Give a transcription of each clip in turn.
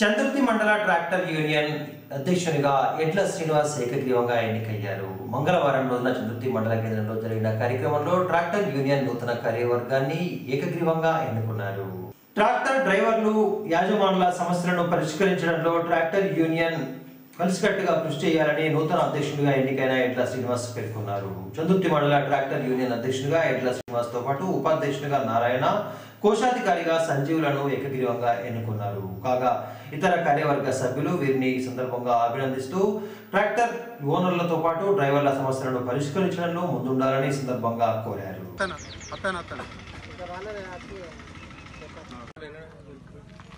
చంద్రుతి మండల tractor union అధ్యక్షునిగా ఎడ్ల శ్రీనివాస్ ఏకగ్రీవంగా ఎన్నికయ్యారు. మంగళవారం రోజున చంద్రుతి మండల కేంద్రంలో జరిగిన కార్యక్రమంలో ట్రాక్టర్ యూనియన్ నూతన కార్యవర్గాన్ని ఏకగ్రీవంగా ఎన్నుకున్నారు. ట్రాక్టర్ డ్రైవర్లు యాజమానుల సమస్యలను పరిష్కరించడంలో ట్రాక్టర్ యూనియన్ కలిసికట్టుగా కృషి చేయాలని నూతన అధ్యక్షుడిగా ఎన్నికైన ఎడ్ల శ్రీనివాస్ పేర్కొన్నారు. చందుర్తి మండల ట్రాక్టర్ యూనియన్ అధ్యక్షుడిగా ఎడ్ల శ్రీనివాస్తో పాటు ఉపాధ్యక్షుడిగా నారాయణ కోశాధికారిగా సంజీవులను ఏకగ్రీవంగా ఎన్నుకున్నారు. కాగా ఇతర కార్యవర్గ సభ్యులు వీరిని ఈ సందర్భంగా అభినందిస్తూ ట్రాక్టర్ ఓనర్లతో పాటు డ్రైవర్ల సమస్యలను పరిష్కరించడంలో ముందుండాలని సందర్భంగా కోరారు.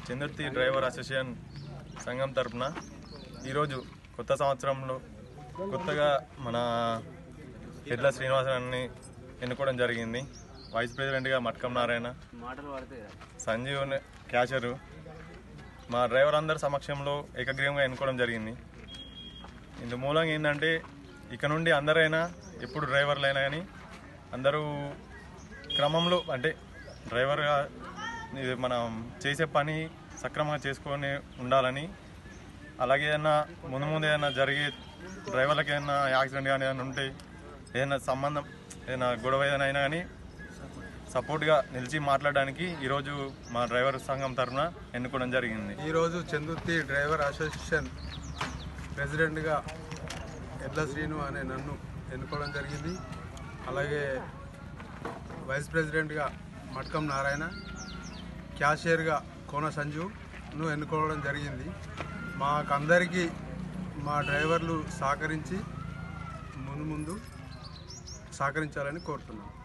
చందుర్తి డ్రైవర్ అసోసియేషన్ సంఘం తరపున ఈరోజు కొత్త సంవత్సరంలో కొత్తగా మన ఎడ్ల శ్రీనివాసరాన్ని ఎన్నుకోవడం జరిగింది. వైస్ ప్రెసిడెంట్గా మట్కం నారాయణ సంజీవ్ క్యాషరు మా డ్రైవర్ అందరి సమక్షంలో ఏకగ్రీవంగా ఎన్నుకోవడం జరిగింది. ఇందు మూలంగా ఏంటంటే ఇక నుండి అందరైనా ఎప్పుడు డ్రైవర్లైనా కానీ అందరూ క్రమంలో అంటే డ్రైవర్గా మనం చేసే పని సక్రమంగా చేసుకొని ఉండాలని అలాగే ఏదైనా ముందు ముందు ఏదైనా జరిగే డ్రైవర్లకు ఏదైనా యాక్సిడెంట్ కానీ ఏదైనా ఉంటే ఏదైనా సంబంధం ఏదైనా గొడవ ఏదైనా అయినా కానీ సపోర్ట్గా నిలిచి మాట్లాడడానికి ఈరోజు మా డ్రైవర్ సంఘం తరఫున ఎన్నుకోవడం జరిగింది. ఈరోజు చందుర్తి డ్రైవర్ అసోసియేషన్ ప్రెసిడెంట్గా ఎడ్ల శ్రీను అనే నన్ను ఎన్నుకోవడం జరిగింది. అలాగే వైస్ ప్రెసిడెంట్గా మట్కం నారాయణ క్యాషియర్గా కోన సంజును ఎన్నుకోవడం జరిగింది. మాకందరికీ మా డ్రైవర్లు సహకరించి ముందు ముందు సహకరించాలని కోరుతున్నాను